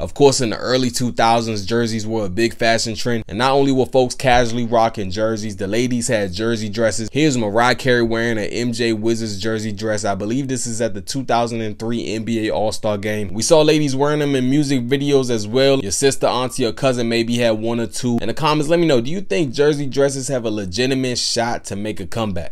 Of course, in the early 2000s, jerseys were a big fashion trend, and not only were folks casually rocking jerseys, the ladies had jersey dresses. Here's Mariah Carey wearing an MJ Wizards jersey dress. I believe this is at the 2003 NBA All-Star Game. We saw ladies wearing them in music videos as well. Your sister, auntie, or cousin maybe had one or two. In the comments, let me know, do you think jersey dresses have a legitimate shot to make a comeback?